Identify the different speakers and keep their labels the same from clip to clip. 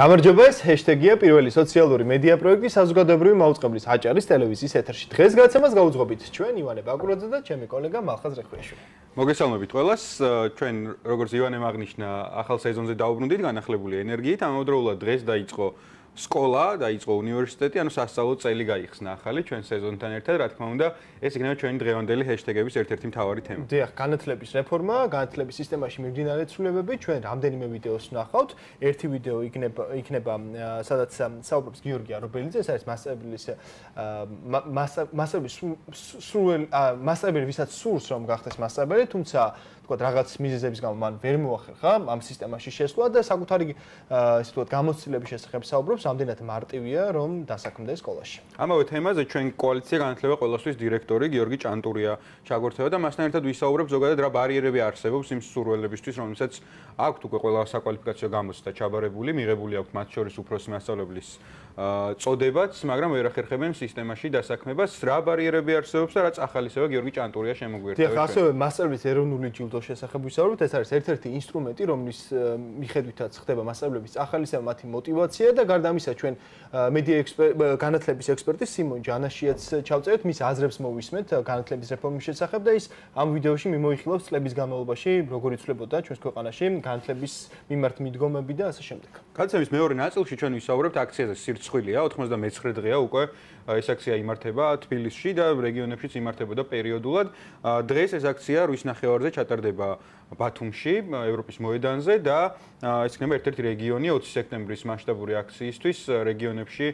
Speaker 1: გამარჯობა ეს ჰეშტეგია პირველი სოციალური მედია პროექტი საზოგადოებრივი მაუწყებლის აჭარის ტელევიზიის ეთერში. დღეს გადაცემას გაუძღობთ ჩვენ ივანე ბაკურაძე და ჩემი კოლეგა მალხაზ რეხვიაშვილი.
Speaker 2: მოგესალმებით ყველას. ჩვენ როგორც ივანე მაგნიშნა ახალ სეზონზე დაუბრუნდით განახლებული ენერგიით. ამავდროულად დღეს დაიწყო სკოლა, დაიწყო უნივერსიტეტი, ანუ სასწავლო წელი გაიხსნა ახალი ჩვენ სეზონთან ერთად, რა თქმა უნდა, ეს იქნება ჩვენი დღევანდელი ჰეშტეგების ერთ-ერთი მთავარი თემა.
Speaker 1: დიახ, განათლების რეფორმა, განათლების სისტემაში მიმდინარე ცვლილებები, ჩვენ რამდენიმე ვიდეოს ვნახავთ. ერთი ვიდეო იქნება იქნება სადაც საუბრობს გიორგი არობელიძე, ეს არის მასწავლებლის მასწავლებლის სრულ მასწავლებელი, ვისაც სურს რომ გახდეს მასწავლებელი, თუმცა თქვა რაღაც მიზეზების გამო მან ვერ მოახერხა ამ სისტემაში შესვლა და საკუთარი ესე ვთქვათ გამოცდილების შესახებ საუბრობს, ამდენად მარტივია რომ დასაქმდეს სკოლაში.
Speaker 2: ამავე თემაზე ჩვენ კოალიცია განათლება ყოველთვის დირექტორი გიორგი ჭანტურია ჩაგვერთება და მასთან ერთად ვისაუბრებ ზოგადად რა ბარიერები არსებობს იმ სურვილებისთვის, რომელსაც აქვთ უკვე ყველა საკვალიფიკაციო გამოცდა ჩაბარებული, მიღებული აქვს მათ შორის უფროსი მასწავლებლის წოდებაც, მაგრამ ვერ ახერხებენ სისტემაში დასაქმებას. რა ბარიერები არსებობს და რა წახალისევა გიორგი ჭანტურია შემოგვიერთებს.
Speaker 1: დიახ, ასევე მასწავლებლის ეროვნული ჯილდოს შესახებ ვისაუბროთ. ეს არის ერთ-ერთი ინსტრუმენტი, რომლის მიხედვითაც ხდება მასწავლებლების წახალისევა, მათი мотиваცია და გარდა ამისა ჩვენ მედია განათლების ექსპერტი სიმონ ჯანაშიაც ჩავწერეთ, მის აზრებს მოვისმენთ განათლების რეფორმის შესახებ და ის ამ ვიდეოში მიმოიხილავს წლების განმავლობაში როგორ იცვლებოდა ჩვენს ქვეყანაში განათლების მიმართ მიდგომები და ასე შემდეგ.
Speaker 2: გადაცემის მეორე ნაწილში ჩვენ ვისაუბრებთ აქციაზე სირ სირცხვილია 99 დღეა უკვე ეს აქცია იმართება თბილისში და რეგიონებშიც იმართებოდა პერიოდულად. დღეს ეს აქცია რუის ნახევარზე ჩატარდება ბათუმში, ევროპის მოედანზე და ეს იქნება ერთ-ერთი რეგიონი 20 სექტემბრის მასშტაბური აქციისთვის რეგიონებში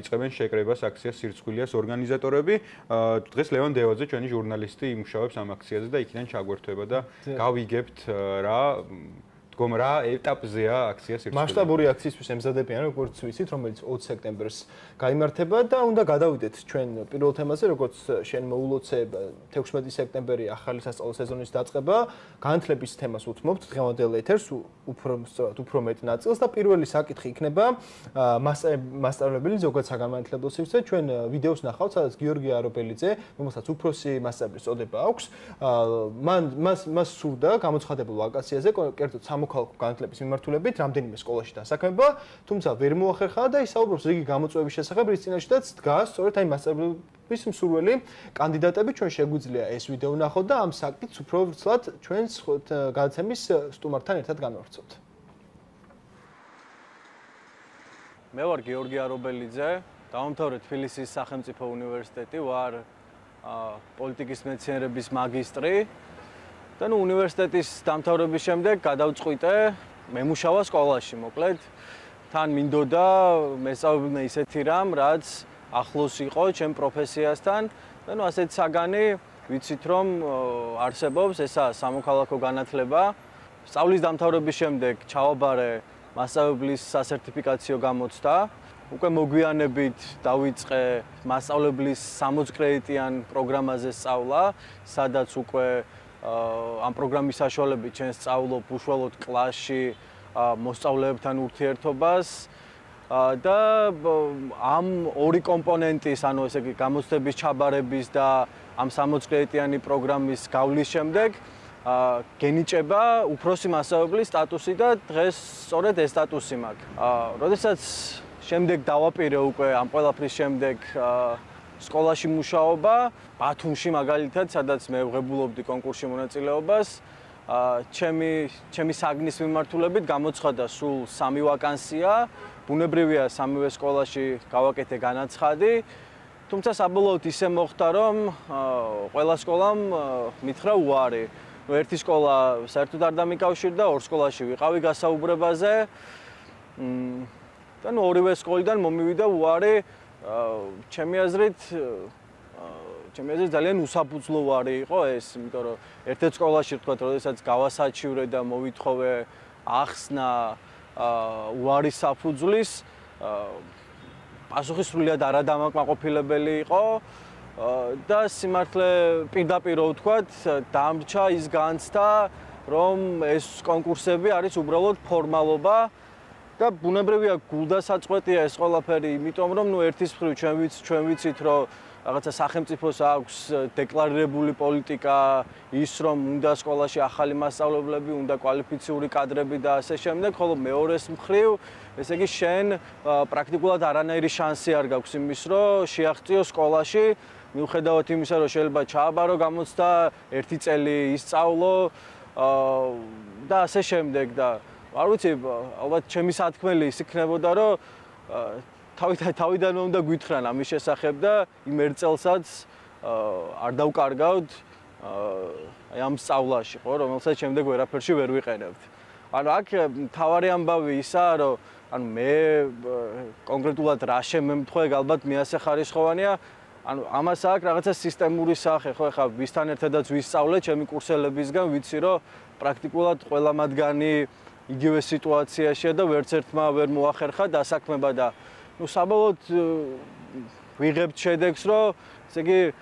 Speaker 2: იწყებენ შეკრებას აქციას სირცხვილიას ორგანიზატორები. დღეს ლევან დევაძე ჩვენი ჟურნალისტი იმუშავებს ამ აქციაზე და იქიდან ჩაგვერთვება და გავიგებთ რა დგომ რა ეტაპზეა აქცია სირცხვილი.
Speaker 1: მასშტაბური აქციისთვის ემზადებიან როგორც ვიცით, რომელიც 20 სექტემბერს გამართება და უნდა გადავიდეთ ჩვენ პირველ თემაზე, როგორც შენ მოულოცე 16 სექტემბერი ახალი სასწავლო სეზონის დაწყება, განათლების თემას უთმობთ დღევანდელ ეთერს უფრო სწორად უფრო მეტ ნაწილს და პირველი საკითხი იქნება მასშტაბებელი ზოგადად საგანმანათლებლო სივრცე. ჩვენ ვიდეოს ნახავთ, სადაც გიორგი არობელიძე, რომელსაც უფროსი მასშტაბლის წოდება აქვს, მან მას მას სურდა გამოცხადებულ ვაკაციაზე, კერძოდ სამოქალაქო განათლების მიმართულებით რამდენიმე სკოლაში დასაქმება, თუმცა ვერ მოახერხა და ისაუბრებს რიგი გამოწვევების შესახებ, რის წინაშეც დგას სწორედ აი მასწავლებლის მსურველი კანდიდატები. ჩვენ შეგვიძლია ეს ვიდეო ვნახოთ და ამ საკითხს უფრო ვრცლად ჩვენს გადაცემის სტუმართან ერთად განვავრცობთ.
Speaker 3: მე ვარ გიორგი არობელიძე, დაამთავრე თბილისის სახელმწიფო უნივერსიტეტი, ვარ პოლიტიკის მეცნიერების მაგისტრი. და ნუ უნივერსიტეტის დამთავრების შემდეგ გადავწყვიტე მემუშავა სკოლაში, მოკლედ. თან მინდოდა მესწავლებლე ისეთი რამ, რაც ახლოს იყო ჩემ პროფესიასთან. და ნუ ასეთ საგანი ვიცით რომ არსებობს ესა სამოქალაქო განათლება. სწავლის დამთავრების შემდეგ ჩავაბარე მასწავლებლის სასერტიფიკაციო გამოცდა. უკვე მოგვიანებით დავიწყე მასწავლებლის 60 კრედიტიან პროგრამაზე სწავლა, სადაც უკვე ამ პროგრამის საშუალებით ჩვენ სწავლობ უშუალოდ კლასში მოსწავლეებთან ურთიერთობას და ამ ორი კომპონენტის, ანუ ესე იგი გამოცდების ჩაბარების და ამ 60 კრედიტიანი პროგრამის გავლის შემდეგ გენიჭება უფროსი მასწავლებლის სტატუსი და დღეს სწორედ ეს სტატუსი მაქვს. აა, როდესაც შემდეგ დავაპირე უკვე ამ ყველაფრის შემდეგ აა სკოლაში მუშაობა ბათუმში მაგალითად სადაც მე ვღებულობდი კონკურსში მონაწილეობას ჩემი ჩემი საგნის მიმართულებით გამოცხადა სულ სამი ვაკანსია. ბუნებრივია სამივე სკოლაში გავაკეთე განაცხადი. თუმცა საბოლოოდ ისე მოხდა რომ ყველა სკოლამ მითხრა უარი. ნუ ერთი სკოლა საერთოდ არ დამიკავშირდა ორ სკოლაში ვიყავი გასაუბრებაზე. და ნუ ორივე სკოლიდან მომივიდა უარი ჩემი აზრით ჩემი აზრით ძალიან უსაფუძვლო ვარი იყო ეს, იმიტომ რომ ერთ-ერთ სკოლაში თქვა, როდესაც გავასაჩივრე და მოვითხოვე ახსნა უარი საფუძვლის პასუხი სრულიად არადამაკმაყოფილებელი იყო და სიმართლე პირდაპირ ვთქვათ, დამრჩა ის განცდა, რომ ეს კონკურსები არის უბრალოდ ფორმალობა და ბუნებრივია გულდასაწყვეტია ეს ყველაფერი, იმიტომ რომ ნუ ერთის მხრივ ჩვენ ვიცით, ჩვენ ვიცით, რომ რაღაცა სახელმწიფოს აქვს დეკლარირებული პოლიტიკა ის რომ უნდა სკოლაში ახალი მასწავლებლები, უნდა კვალიფიციური კადრები და ასე შემდეგ, ხოლო მეორეს მხრივ ესე იგი შენ პრაქტიკულად არანაირი შანსი არ გაქვს იმის რომ შეაღწიო სკოლაში. მიუხედავად იმისა რომ შეიძლება ჩააბარო გამოცდა ერთი წელი ისწავლო და ასე შემდეგ და არ ვიცი ალბათ ჩემი სათქმელი ის იქნებოდა რომ თავიდან თავიდან უნდა გვითხრან ამის შესახებ და იმ ერთ წელსაც არ დავკარგავთ აი ამ სწავლაში ხო რომელსაც შემდეგ ვერაფერში ვერ ვიყენებთ. ანუ აქ თავარი ამბავი ისაა რომ ანუ მე კონკრეტულად რა შემემთხვე ალბათ მეასახარისხოვანია ანუ ამას აქვს რაღაცა სისტემური სახე, ხო, ეხლა ვისთან ერთადაც ვისწავლე ჩემი კურსელებისგან, ვიცი რომ პრაქტიკულად ყველა მათგანი იგივე სიტუაციაშია და ვერც ერთმა ვერ მოახერხა დასაქმება და ну საბოლოოდ э, ვიღებთ შედეგს, რომ ესე იგი э,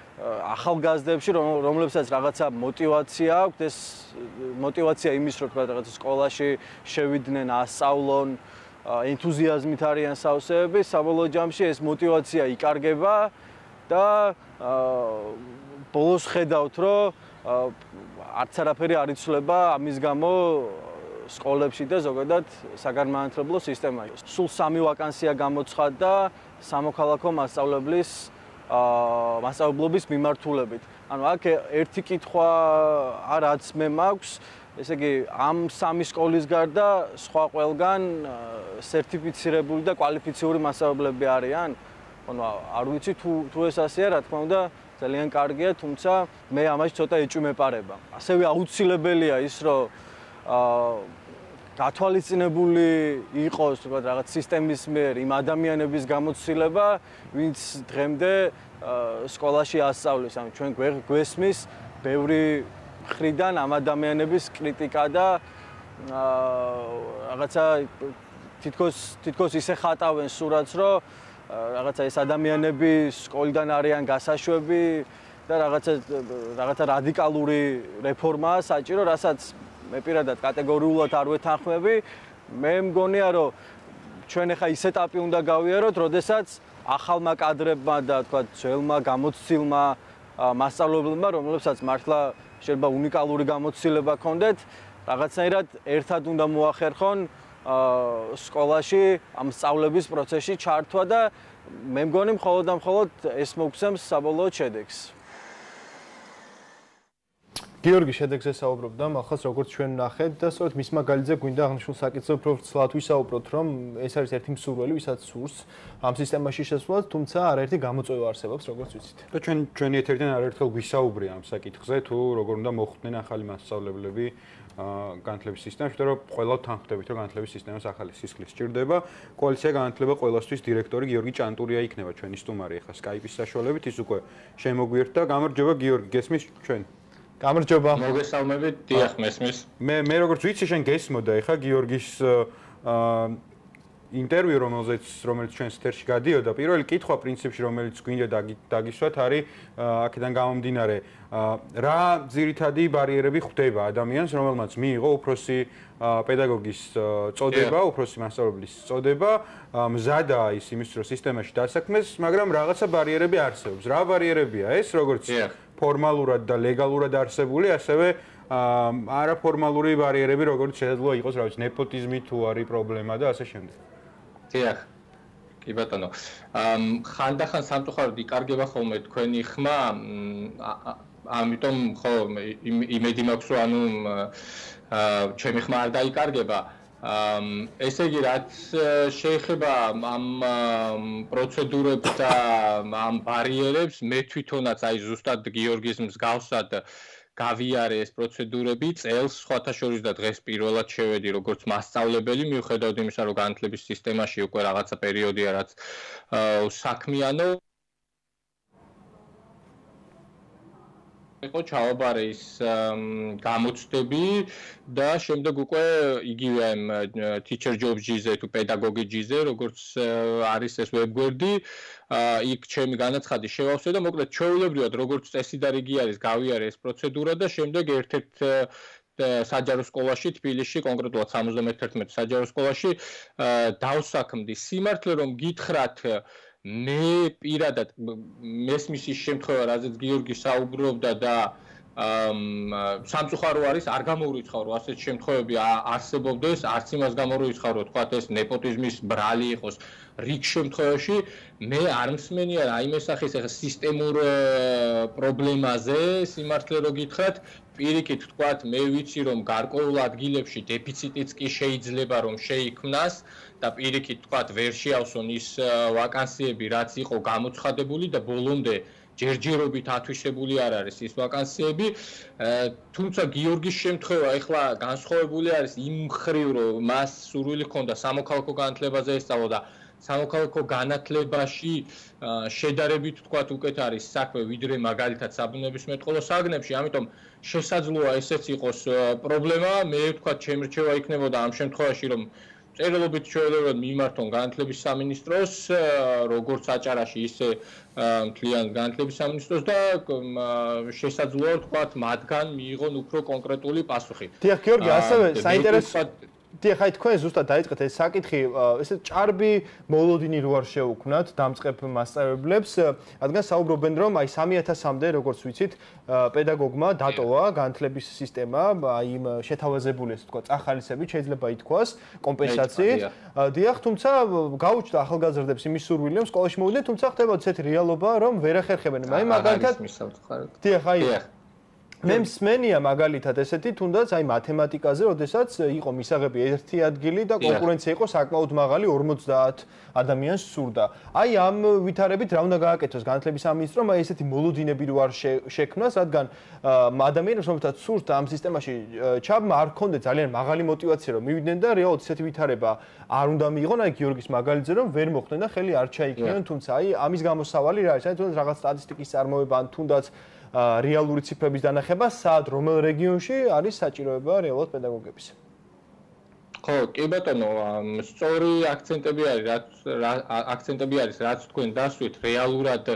Speaker 3: ახალგაზრდებში, რომლებსაც რაღაცა мотиваცია აქვს, ეს э, мотиваცია იმის, რომ თქვა რაღაცა სკოლაში შევიდნენ, ასწავლონ, ენთუზიაზმით არიან სავსეები, საბოლოო ჯამში ეს мотиваცია იკარგება და ბოლოს ხედავთ, რომ არც არაფერი არ იცვლება, ამის გამო სკოლებში და ზოგადად საგანმანათლებლო სისტემაში. სულ სამი ვაკანსია გამოცხადდა სამოქალაქო მასწავლებლის აა მასწავლებლობის მიმართულებით. ანუ აქ ერთი კითხვა არაც მე მაქვს, ესე იგი ამ სამი სკოლის გარდა სხვა ყველგან სერტიფიცირებული და კვალიფიციური მასწავლებლები არიან? ანუ არ ვიცი თუ თუ ეს ასეა, რა თქმა უნდა, ძალიან კარგია, თუმცა მე ამაში ცოტა ეჭვმეპარება. ასევე აუცილებელია ის, რომ გათვალისწინებული იყოს, თქვა რაღაც სისტემის მიერ იმ ადამიანების გამოცდილება, ვინც დღემდე სკოლაში ასწავლის, ანუ ჩვენ გვესმის ბევრი ხრიდან ამ ადამიანების კრიტიკა და რაღაცა თითქოს თითქოს ისე ხატავენ სურათს, რომ რაღაცა ეს ადამიანები სკოლიდან არიან გასაშვები და რაღაცა რაღაცა რადიკალური რეფორმაა საჭირო, რასაც მე პირადად კატეგორიულად არ ვეთანხმები. მე მგონია, რომ ჩვენ ახლა ის ეტაპი უნდა გავიაროთ, როდესაც ახალმა კადრებმა და თქვა ძველმა გამოცდილმა მასწავლებლებმა, რომლებსაც მართლა შეიძლება უნიკალური გამოცდილება ქონდეთ, რაღაცნაირად ერთად უნდა მოახერხონ სკოლაში ამ სწავლების პროცესში ჩართვა და მე მგონი მხოლოდ და მხოლოდ ეს მოგცემს საბოლოო შედეგს.
Speaker 1: გიორგი შედეგზე საუბრობდა, ახლა როგორც ჩვენ ნახეთ და სწორედ მის მაგალითზე გვინდა აღნიშნულ საკითხზე უფრო ცლად ვისაუბროთ, რომ ეს არის ერთი მსურველი, ვისაც სურს ამ სისტემაში შესვლას, თუმცა არაერთი გამოწვევა არსებობს, როგორც ვიცით.
Speaker 2: და ჩვენ ჩვენი ეთერიდან არაერთხელ ვისაუბრე ამ საკითხზე, თუ როგორ უნდა მოხვდნენ ახალი მასშტაბლებლები განათლების სისტემაში, იმიტომ რომ ყველა თანხმდებით, რომ განათლების სისტემას ახალი სისხლი სჭირდება. კოალიცია განათლება ყოველასთვის დირექტორი გიორგი ჭანტურია იქნება ჩვენი სტუმარი ახლა Skype-ის საშუალებით, ის უკვე შემოგვიერთდა. გამარჯობა გიორგი, გესმის ჩვენ?
Speaker 1: გამარჯობა.
Speaker 4: მოგესალმებით, დიახ, მესმის.
Speaker 2: მე მე როგორც ვიცი, შენ გესმოდა ახლა გიორგის აა ინტერვიუ რომელზეც რომელიც ჩვენს ეთერში გადიოდა პირველი კითხვა პრინციპში რომელიც გვინდა დაგისვათ არის აქედან გამომდინარე რა ძირითადი ბარიერები ხვდება ადამიანს რომელმაც მიიღო უფროსი პედაგოგის წოდება, უფროსი მასწავლებლის წოდება, მზადა ის იმის რომ სისტემაში დასაქმეს, მაგრამ რაღაცა ბარიერები არსებობს. რა ბარიერებია ეს, როგორც ფორმალურად და ლეგალურად არსებული, ასევე არაფორმალური ბარიერები, როგორც შეიძლება იყოს, რა ვიცი, ნეპოტიზმი თუ არის პრობლემა და ასე შემდეგ.
Speaker 4: დიახ. კი ბატონო. ამ ხანდახან სამწუხაროდ იკარგება ხოლმე თქვენი ხმა. ამიტომ ხო იმედი მაქვს რომ ანუ ჩემი ხმა არ დაიკარგება. ამ ესე იგი რაც შეეხება ამ პროცედურებს და ამ ბარიერებს მე თვითონაც აი ზუსტად გიორგის მსგავსად გავიარე ეს პროცედურები წელს სხვათა შორის და დღეს პირველად შევედი როგორც მასწავლებელი მიუხედავად იმისა რომ განათლების სისტემაში უკვე რაღაცა პერიოდია რაც საქმიანო იყო ჩაობარე ის გამოცდები და შემდეგ უკვე იგივე ამ teacher job GZ თუ პედაგოგი GZ როგორც არის ეს ვებგვერდი იქ ჩემი განაცხადი შევავსე და მოკლედ ჩვეულებრივად როგორც წესი და რიგი არის გავიარე ეს პროცედურა და შემდეგ ერთ-ერთ საჯარო სკოლაში თბილისში კონკრეტულად 71 საჯარო სკოლაში დავსაქმდი სიმართლე რომ გითხრათ მე პირადად მესმის ის შემთხვევა, რაზეც გიორგი საუბრობდა და ამ სამწუხარო არის არ გამოურიცხავ რომ ასეთ შემთხვევები არსებობდეს არც იმას გამოურიცხავ რომ თქვათ ეს ნეპოტიზმის ბრალი იყოს. რიგ შემთხვევაში მე არ მსმენია რა იმ ესახის ახლა სისტემურ პრობლემაზე სიმართლე რო გითხრათ. პირიქით თქვათ მე ვიცი რომ გარკვეულ ადგილებში დეფიციტიც კი შეიძლება რომ შეიქმნას და პირიქით თქვათ ვერ შეავსონ ის ვაკანსიები რაც იყო გამოცხადებული და ბოლომდე ჯერჯერობით ათვისებული არ არის ის ვაკანსიები. თუმცა გიორგის შემთხვევა ახლა განსხვავებული არის იმ ხრივ, რომ მას სურვილი ჰქონდა სამოქალაქო განათლებაზე ესწავლა და სამოქალაქო განათლებაში შედარებით თქვათ უკეთ არის საქმე ვიდრე მაგალითად საბუნებისმეტყველო საგნებში, ამიტომ შესაძლოა ესეც იყოს პრობლემა. მე ვთქვათ, შემრჩევა იქნებოდა ამ შემთხვევაში, რომ წერილობით შეიძლება მიმართონ განათლების სამინისტროს როგორც აჭარაში ისე მთლიან განათლების სამინისტროს და შესაძლოა თქვა მათგან მიიღონ უფრო კონკრეტული პასუხი.
Speaker 1: დიახ, გიორგი, ასევე საინტერესო დიახ, აი თქვენ ზუსტად დაიწყეთ ეს საკითხი, ესე ჭარბი მოლოდინი რო არ შეუქმნათ დამწყებ მასწავლებლებს, რადგან საუბრობენ რომ აი 3000-მდე, როგორც ვიცით, პედაგოგმა დატოვა განათლების სისტემა, აი იმ შეთავაზებული ესე თქვა წახალისები შეიძლება ითქვას კომპენსაციით. დიახ, თუმცა გაუჩნდა ახალგაზრდებს იმის სურვილი რომ სკოლაში მოვიდნენ, თუმცა ხდება ცეთ რეალობა რომ ვერ ახერხებენ. აი მაგალითად დიახ, აი მე მსმენია მაგალითად ესეთი თუნდაც აი მათემატიკაზე, ოდესაც იყო მისაღები ერთი ადგილი და კონკურენცია იყო საკმაოდ მაღალი 50 ადამიანს სურდა. აი ამ ვითარებით რა უნდა გააკეთოს განათლების სამინისტრომ აი ესეთი მოლოდინები რო არ შექმნას, რადგან ადამიანებს რომელთაც სურთ ამ სისტემაში ჩაბმა არ ქონდეთ ძალიან მაღალი მოტივაცია რომ მივიდნენ და რეალურად ესეთი ვითარება არ უნდა მიიღონ აი გიორგის მაგალითზე რომ ვერ მოხდნენ და ხელი არ ჩაიქნიონ, თუმცა აი ამის გამოსავალი რა არის? აი თუნდაც რაღაც სტატისტიკის წარმოება ან თუნდაც რეალური ციფრების დანახება, სად რომელ რეგიონში არის საჭიროება რეალურად პედაგოგების.
Speaker 4: ხო, კი ბატონო, სწორი აქცენტები არის, რაც აქცენტები არის, რაც თქვენ დასვით რეალურად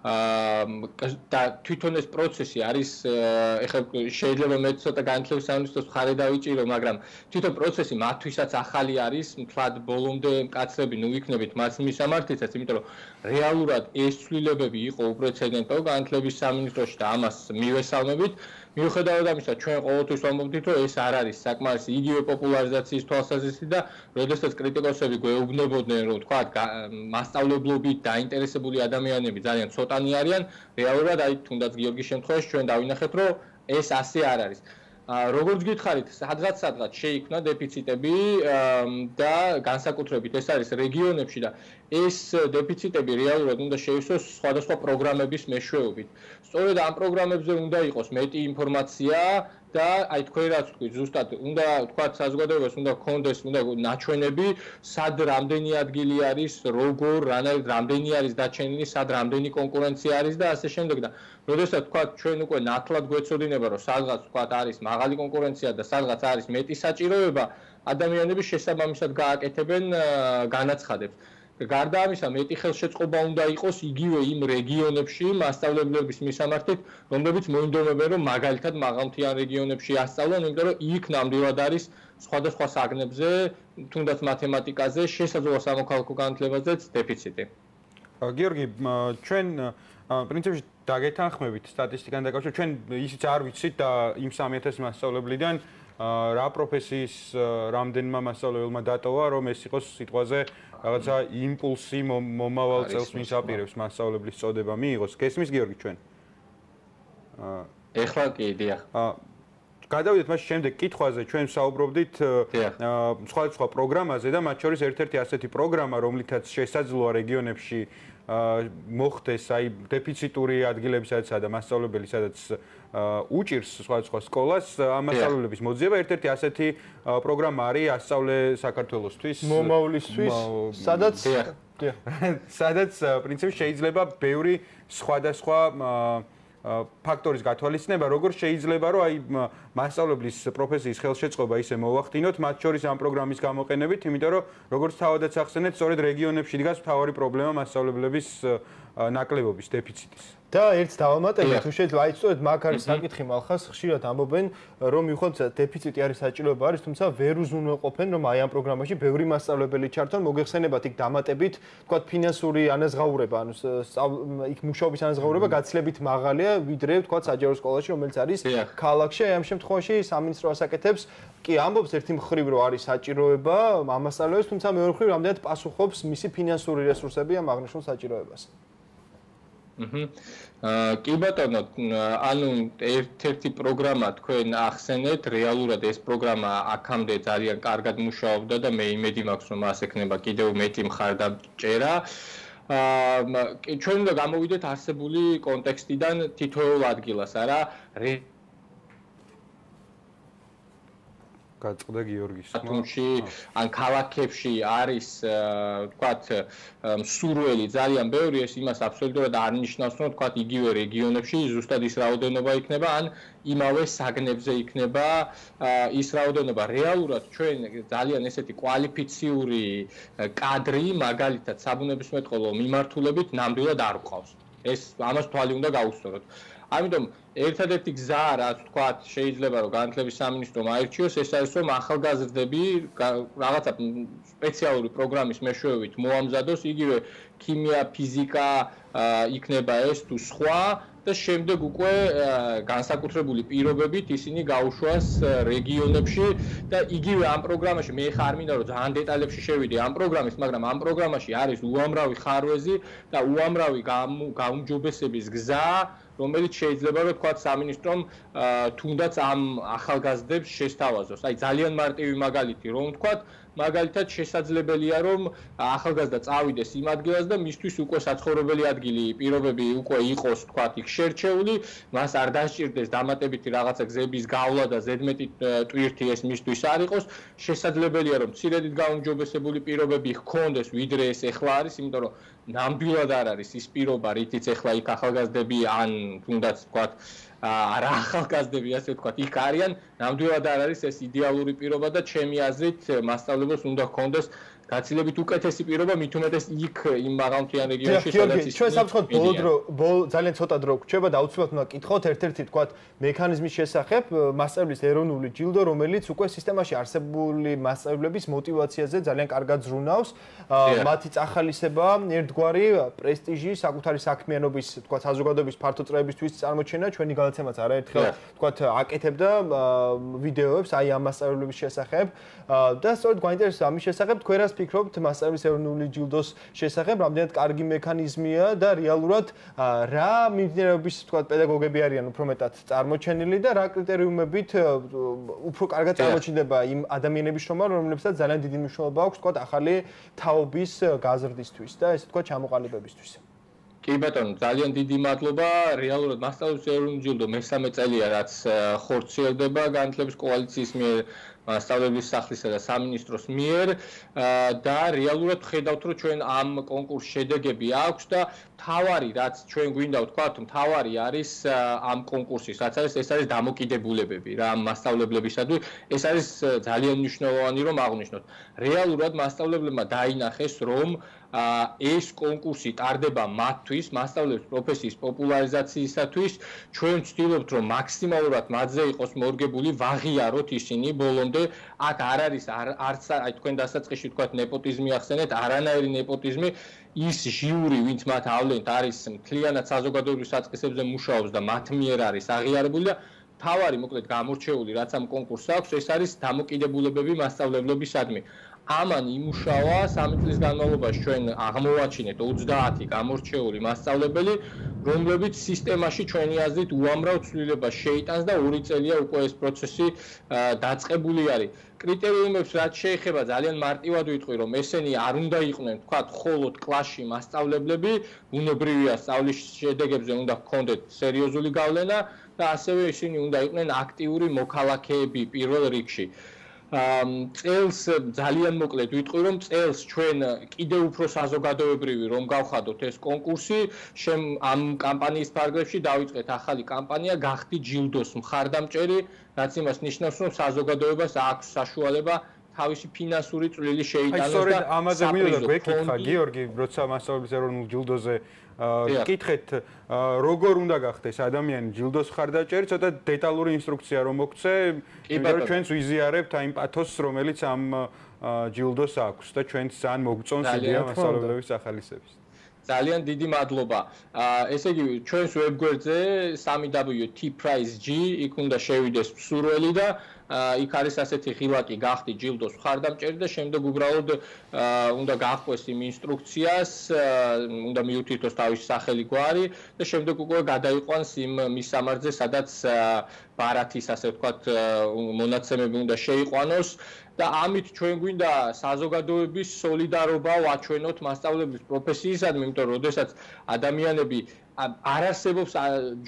Speaker 4: და თვითონ ეს პროცესი არის ეხლა შეიძლება მე ცოტა განათლების სამინისტროს მხარე დავიჭირო, მაგრამ თვითონ პროცესი მათთვისაც ახალი არის, მთლად ბოლომდე მკაცრები ნუ იქნებით მას მისამართითაც, იმიტომ რომ რეალურად ეს ცვლილებები იყო უპრეცედენტო განათლების სამინისტროში და ამას მივესალმებით. მიუხედავად ამისა, ჩვენ ყოველთვის ვამბობთ, რომ ეს არ არის საკმარის იგივე პოპულარიზაციის თვალსაზრისით და როდესაც კრიტიკოსები გვეუბნებოდნენ, რომ თქვა მასშტაბლობით დაინტერესებული ადამიანები ძალიან ცოტანი არიან, რეალურად აი თუნდაც გიორგის შემთხვევაში ჩვენ დავინახეთ, რომ ეს ასე არ არის. როგორც გითხარით, სადღაც სადღაც შეიქმნა დეფიციტები და განსაკუთრებით ეს არის რეგიონებში და ეს დეფიციტები რეალურად უნდა შეივსოს სხვადასხვა პროგრამების მეშვეობით. სწორედ ამ პროგრამებზე უნდა იყოს მეტი ინფორმაცია და აი თქვენ რაც თქვი ზუსტად უნდა თქვა საზოგადოებას უნდა კონდეს უნდა ნაჩვენები სად რამდენი ადგილი არის როგორ რამდენი არის დაჩენილი სად რამდენი კონკურენცია არის და ასე შემდეგ და როდესაც თქვა ჩვენ უკვე ნათლად გვეცოდინება რომ სადღაც თქვა არის მაღალი კონკურენცია და სადღაც არის მეტი საჭიროება ადამიანები შესაბამისად გააკეთებენ განაცხადებს გარდა ამისა, მეტი ხელშეწყობა უნდა იყოს იგივე იმ რეგიონებში მასშტაბლებლების მისამართით, რომლებიც მოინდომებენ, რომ მაგალითად მაღალმთიან რეგიონებში ასწავლონ, იმიტომ რომ იქ ნამდვილად არის სხვადასხვა საგნებზე, თუნდაც მათემატიკაზე, შესაძლოა სამოქალაქო განათლებაზეც დეფიციტი.
Speaker 2: გიორგი, ჩვენ პრინციპში დაგეთანხმებით სტატისტიკան დაკავშირებით, ჩვენ ისიც არ ვიცით და იმ 3000 მასშტაბლებლიდან რა პროფესიის რამდენმა მასშტაბლებელმა დატოვა, რომ ეს იყოს სიტყვაზე რაღაცა იმპულსი მომავალ წელს მის აპირებს მასშტაბლებლის წოდება მიიღოს. გესმის გიორგი ჩვენ?
Speaker 4: აა ეხლა კი, დიახ.
Speaker 2: აა გადავიდეთ მას შემდეგ კითხვაზე, ჩვენ საუბრობდით სხვა სხვა პროგრამაზე და მათ შორის ერთ-ერთი ასეთი პროგრამა, რომლითაც შესაძლოა რეგიონებში მოხდეს აი დეფიციტური ადგილები, სადაც და მასშტაბლებელი, სადაც უჭირს სხვა სხვა სკოლას ამასწავლებლების მოძიება. ერთ-ერთი ასეთი პროგრამა არის ასწავლე საქართველოსთვის.
Speaker 1: მომავლისთვის. სადაც
Speaker 2: სადაც პრინციპი შეიძლება ბევრი სხვადასხვა ფაქტორის გათვალისწინება, როგორ შეიძლება რომ აი მასშტაბლებლის პროფესიის ხელშეწყობა ისე მოვახდინოთ, მათ შორის ამ პროგრამის გამოყენებით, იმიტომ რომ როგორც თავადაც ახსენეთ, სწორედ რეგიონებში დგას მთავარი პრობლემა მასშტაბლებლების ნაკლებობის დეფიციტის.
Speaker 1: და ერთს დავამატებთ, თუ შეიძლება აი სწორედ მაგ არის საკითხი მალხას ხშირად ამბობენ, რომ მიხოთ დეფიციტი არის საჭიროება არის, თუმცა ვერ უზრუნველყოფენ, რომ აი ამ პროგრამაში ბევრი მასწავლებელი ჩართონ, მოგეხსენებათ იქ დამატებით, თქვათ ფინანსური ანაზღაურება, ანუ იქ მუშაობის ანაზღაურება გაცილებით მაღალია, ვიდრე თქვათ საჯარო სკოლაში, რომელიც არის ქალაქში, აი ამ შემთხვევაში სამინისტრო ასაკეთებს კი ამბობს ერთი მხრივ რომ არის საჭიროება ამასწავლებლებს, თუმცა მეორე მხრივ რამდენად პასუხობს მისი ფინანსური რესურსები ამ აღნიშნულ საჭიროებას.
Speaker 4: აა კი ბატონო, ანუ ერთ-ერთი პროგრამა თქვენ ახსენეთ, რეალურად ეს პროგრამა აქამდე ძალიან კარგად მუშაობდა და მე იმედი მაქვს რომ ასე ექნება კიდევ მეტი მხარდამჭერა. აა ჩვენ უნდა გამოვიდეთ არსებული კონტექსტიდან თითოეულ ადგილას, არა?
Speaker 2: გაწყდა გიორგის
Speaker 4: თუმში ან ქალაქებში არის თქვათ სურველი ძალიან ბევრი ეს იმას აბსოლუტურად არ ნიშნავს რომ თქვათ იგივე რეგიონებში ზუსტად ის რაოდენობა იქნება ან იმავე საგნებზე იქნება ის რაოდენობა. რეალურად ჩვენ ძალიან ესეთი კვალიფიციური კადრი მაგალითად საბუნებისმეტყველო მიმართულებით ნამდვილად არ გვყავს. ეს ამას თვალი უნდა გაუსწოროთ ამიტომ ერთადერთი გზა რაც თქვა შეიძლება რომ განათლების სამინისტრომ აირჩიოს ეს არის რომ ახალგაზრდები რაღაცა სპეციალური პროგრამის მეშვეობით მოამზადოს იგივე ქიმია, ფიზიკა იქნება ეს თუ სხვა და შემდეგ უკვე განსაკუთრებული პირობებით ისინი გაუშვას რეგიონებში და იგივე ამ პროგრამაში მე ხარ მინდა რომ ძალიან დეტალებში შევიდე ამ პროგრამის, მაგრამ ამ პროგრამაში არის უამრავი ხარვეზი და უამრავი გაუმჯობესების გზა რომელიც შეიძლება რომ თქვა სამინისტრომ თუნდაც ამ ახალგაზრდებს შესთავაზოს. აი ძალიან მარტივი მაგალითი რომ თქვა მაგალითად შესაძლებელია რომ ახალგაზრდა წავიდეს იმ ადგილას და მისთვის უკვე საცხოვრებელი ადგილი პირობები უკვე იყოს თქვა იქ შერჩეული, მას არ დასჭირდეს დამატებითი რაღაცა გზების გავლა და ზედმეტი ტვირთი ეს მისთვის არ იყოს, შესაძლებელია რომ ცირედით გაუმჯობესებული პირობები ჰქონდეს ვიდრე ეს ახლა არის, იმიტომ რომ ნამდვილად არ არის ის პირობა, რითიც ახლა იქ ახალგაზრდები ან თუნდაც თქვა არა ახალგაზრდები, ასე თქვა, იქ არიან, ნამდვილად არ არის ეს იდეალური პირობა და ჩემი აზრით მასშტაბებს უნდა ჰქონდეს გაცილებით უკეთესი პირობა, მით უმეტეს იქ იმ მაღალმთიან რეგიონში
Speaker 1: სადაც ის ჩვენ სამწუხაროდ ბოლო დრო ბოლო ძალიან ცოტა დრო გვჩვება და აუცილებლად უნდა კითხოთ. ერთ-ერთი თქვა მექანიზმის შესახებ მასწავლებლის ეროვნული ჯილდო, რომელიც უკვე სისტემაში არსებული მასწავლებლების мотиваციაზე ძალიან კარგად ზრუნავს. მათი წახალისება, ერთგვარი პრესტიჟი, საკუთარი საქმიანობის, თქვა საზოგადოების ფართოწრეებისთვის წარმოჩენა, ჩვენი გადაცემაც არაერთხელ თქვა აკეთებდა ვიდეოებს აი ამ მასწავლებლების შესახებ. და სწორედ გვაინტერესებს ამის შესახებ თქვენ რას ფიქრობთ მასწავლებლის ეროვნული ჯილდოს შესახებ, რამდენად კარგი მექანიზმია და რეალურად რა მიმდინარეობის თქვა პედაგოგები არიან უფრო მეტად წარმოჩენილი და რა კრიტერიუმებით უფრო კარგად წარმოჩინდება იმ ადამიანების შრომა, რომლებსაც ძალიან დიდი მნიშვნელობა აქვს თქვა ახალი თაობის გაზრდისთვის და ესე თქვა ჩამოყალიბებისთვის.
Speaker 4: კი ბატონო, ძალიან დიდი მადლობა. რეალურად მასწავლებლის ეროვნული ჯილდო მესამე წელია, რაც ხორციელდება განათლების კოალიციის მიერ სწავლების სახლისა და სამინისტროს მიერ და რეალურად ხედავთ რომ ჩვენ ამ კონკურსის შედეგები აქვს და თავარი რაც ჩვენ გვინდა ვთქვათ თავარი არის ამ კონკურსის რაც არის ეს არის დამოკიდებულებები რა ამ მასშტაბლებლებისადმი ეს არის ძალიან მნიშვნელოვანი რომ აღვნიშნოთ რეალურად მასშტაბლებლებმა დაინახეს რომ ეს კონკურსი ტარდება მათთვის, მასშტაბლებს პროფესიის პოპულარიზაციისათვის. ჩვენ ვცდილობთ, რომ მაქსიმალურად მათზე იყოს მორგებული, ვაღიაროთ ისინი ბოლომდე. აქ არ არის არც აი თქვენ დასაწყისში თქვათ ნეპოტიზმი ახსენეთ, არანაირი ნეპოტიზმი. ის ჟიური, ვინც მათ ავლენთ, არის მთლიანად საზოგადოებრივ საწყისებზე მუშაობს და მათ მიერ არის აღიარებული და თავარი მოკლედ გამორჩეული რაც ამ კონკურსს აქვს, ეს არის დამოკიდებულებები მასშტაბლებლებისადმი. ამან იმუშავა სამი წლის განმავლობაში ჩვენ აღმოვაჩინეთ 30 გამორჩეული მასწავლებელი, რომლებიც სისტემაში ჩვენი აზრით უამრავ ცვლილებას შეიტანს და ორი წელია უკვე ეს პროცესი დაწყებული არის. კრიტერიუმებს რაც შეეხება ძალიან მარტივად ვიტყვი, რომ ესენი არ უნდა იყვნენ, თქვა, მხოლოდ კლასში მასწავლებლები, უნებრივია სწავლის შედეგებზე უნდა ჰქონდეთ სერიოზული გავლენა და ასევე ისინი უნდა იყვნენ აქტიური მოქალაქეები პირველ რიგში. წელს ძალიან მოკლედ ვიტყვი რომ წელს ჩვენ კიდე უფრო საზოგადოებრივი რომ გავხადოთ ეს კონკურსი შემ ამ კამპანიის ფარგლებში დავიწყეთ ახალი კამპანია გახდი ჯილდოს მხარდამჭერი რაც იმას ნიშნავს რომ საზოგადოებას აქვს საშუალება თავისი ფინანსური წვლილი შეიტანოს და
Speaker 2: აი სწორედ ამაზე მინდა გვეკითხა გიორგი, როცა მასწავლებლის ეროვნულ ჯილდოზე კითხეთ როგორ უნდა გახდეს ადამიანი ჯილდოს ხარდაჭერი, ცოტა დეტალური ინსტრუქცია რომ მოგცე, იმიტომ რომ ჩვენს ვიზიარებთ აი პათოსს, რომელიც ამ ჯილდოს აქვს და ჩვენს ძალიან მოგწონს იდეა მასწავლებლების ახალისების.
Speaker 4: ძალიან დიდი მადლობა. აა ესე იგი ჩვენს ვებგვერდზე 3w.t-prize.g იქ უნდა შევიდეს მსურველი და იქ არის ასეთი ღილაკი გახდი ჯილდოს ხარდამჭერი და შემდეგ უბრალოდ უნდა გაახვეს იმ ინსტრუქციას, უნდა მიუთითოს თავისი სახელი გვარი და შემდეგ უკვე გადაიყვანს იმ მისამართზე, სადაც ბარათის ასე ვთქვათ მონაცემები უნდა შეიყვანოს და ამით ჩვენ გვინდა საზოგადოების სოლიდარობა ვაჩვენოთ მასშტაბების პროფესიისადმი, იმიტომ რომ შესაძაც ადამიანები არ არსებობს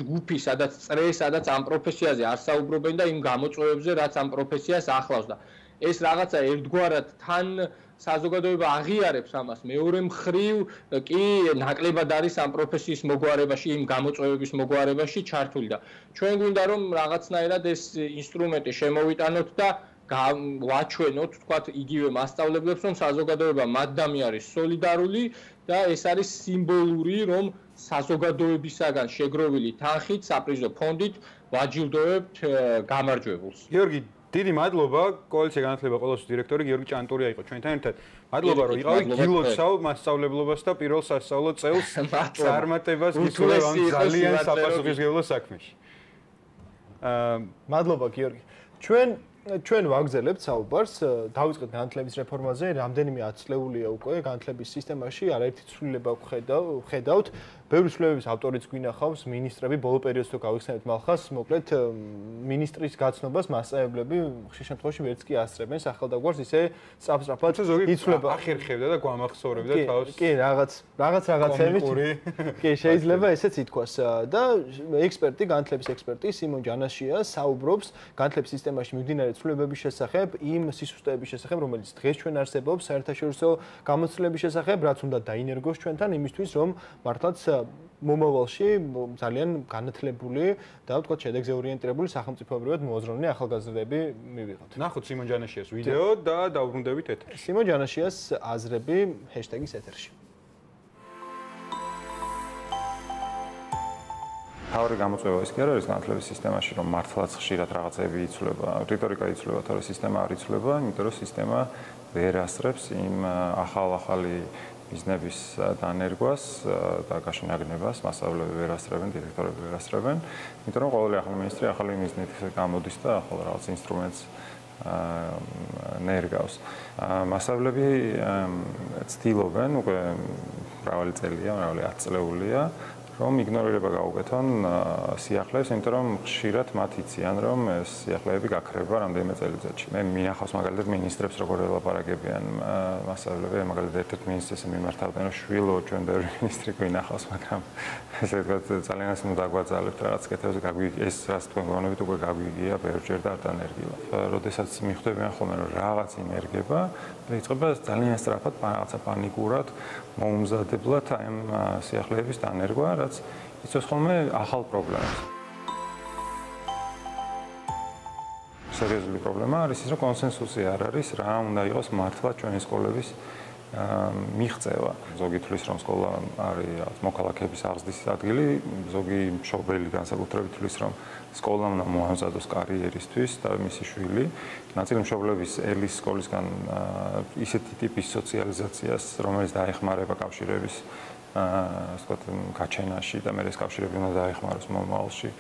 Speaker 4: ჯგუფი, სადაც წრე, სადაც ამ პროფესიაზე არ საუბრობენ და იმ გამოწვევებზე, რაც ამ პროფესიას ახლავს და ეს რაღაცა ერთგვარად თან საზოგადოება აღიარებს ამას. მეორე მხრივ კი ნაკლებად არის ამ პროფესიის მოგვარებაში იმ გამოწვევების მოგვარებაში ჩართული და ჩვენ გვინდა რომ რაღაცნაირად ეს ინსტრუმენტი შემოვიტანოთ და ვაჩვენოთ თქვათ იგივე მასშტაბლებს რომ საზოგადოება მათდამი არის სოლიდარული და ეს არის სიმბოლური რომ საზოგადოებისაგან შეგროვილი თანხით საპრიზო ფონდით ვაჯილდოებთ გამარჯვებულს.
Speaker 2: გიორგი, დიდი მადლობა. კოალიცია განათლება ყოველთვის დირექტორი გიორგი ჭანტურია იყო ჩვენთან ერთად. მადლობა რომ იყავი გილოცავ მასშტაბლებლობას და პირველ სასწავლო წელს წარმატებას გითხოვებ ამ ძალიან საპასუხისმგებლო საქმეში.
Speaker 1: აა მადლობა გიორგი. ჩვენ ჩვენ ვაგზელებთ საუბარს დავიწყეთ განათლების რეფორმაზე, რამდენიმე ათწლეულია უკვე განათლების სისტემაში, არაერთი ცვლილება ვხედავ, ვხედავთ. ბევრი ცვლილებების ავტორიც გვინახავს, ministrები ბოლო პერიოდს თუ გავიხსენებთ მალხას, მოკლედ ministris გაცნობას მასწავლებლები ხშირ შემთხვევაში ვერც კი ასწრებენ სახელდაგვარს ისე სწრაფად იცვლება.
Speaker 2: ახერხებდა და გვამახსოვრებდა თავს.
Speaker 1: კი, რაღაც რაღაც რაღაცებით. კი, შეიძლება ესეც ითქვას და ექსპერტი, განათლების ექსპერტი სიმონ ჯანაშია საუბრობს განათლების სისტემაში მიმდინარე ცვლილებების შესახებ, იმ სისუსტეების შესახებ, რომელიც დღეს ჩვენ არსებობს საერთაშორისო გამოცდილების შესახებ, რაც უნდა დაინერგოს ჩვენთან იმისთვის, რომ მართლაც მომავალში ძალიან განათლებული და ვთქვათ შედეგზე ორიენტირებული სახელმწიფოებრივად მოაზროვნე ახალგაზრდები მივიღოთ.
Speaker 2: ნახოთ სიმონ ჯანაშიას ვიდეო და დაუბრუნდებით ეთერში.
Speaker 1: სიმონ ჯანაშიას აზრები ჰეშტეგის ეთერში.
Speaker 5: თავი გამოწვევა ის კი არ არის განათლების სისტემაში რომ მართლაც ხშირად რაღაცები იცვლება, რიტორიკა იცვლება, თორე სისტემა არ იცვლება, იმიტომ რომ სისტემა ვერ ასწრებს იმ ახალ-ახალი მიზნების დანერგვას და გაშინაგნებას მასშტაბლები ვერ ასწრებენ, დირექტორები ვერ ასწრებენ, იმიტომ რომ ყოველი ახალი მინისტრი ახალი მიზნით გამოდის და ახალ რაღაც ინსტრუმენტს ნერგავს. მასშტაბლები ცდილობენ უკვე მრავალი წელია, მრავალი ათწლეულია რომ იგნორირება გაუკეთონ სიახლეს, იმიტომ რომ ხშირად მათ იციან, რომ ეს სიახლეები გაქრება რამდენიმე წელიწადში. მე მინახავს მაგალითად მინისტრებს როგორ ელაპარაკებიან მასშტაბლები, მაგალითად ერთ-ერთ მინისტრს მიმართავდნენ, რომ შვილო ჩვენ ბევრი მინისტრი გვინახავს, მაგრამ ესე ვთქვათ, ძალიან ასე დაგვაძალებთ რაღაც კეთებს, გაგვი ეს რაც თქვენ გონებით უკვე გაგვიგია ბევრჯერ და არ დანერგილა. როდესაც მიხვდებიან ხოლმე რომ რაღაც ინერგება და იწყება ძალიან სწრაფად რაღაცა პანიკურად მოუმზადებლად აი ამ სიახლეების დანერგვა, რაც იწვევს ხოლმე ახალ პრობლემას. სერიოზული პრობლემა არის ის, რომ კონსენსუსი არ არის, რა უნდა იყოს მართლა ჩვენი სკოლების მიღწევა. ზოგი თვლის რომ სკოლა არის რაღაც მოქალაქეების აღზრდის ადგილი, ზოგი მშობელი განსაკუთრებით თვლის რომ სკოლა უნდა მოამზადოს კარიერისთვის და მისი შვილი. ნაწილი მშობლების ელის სკოლისგან ისეთი ტიპის სოციალიზაციას, რომელიც დაეხმარება კავშირების აა ასე ვთქვათ, გაჩენაში და მე ეს კავშირები უნდა დაეხმაროს მომავალში.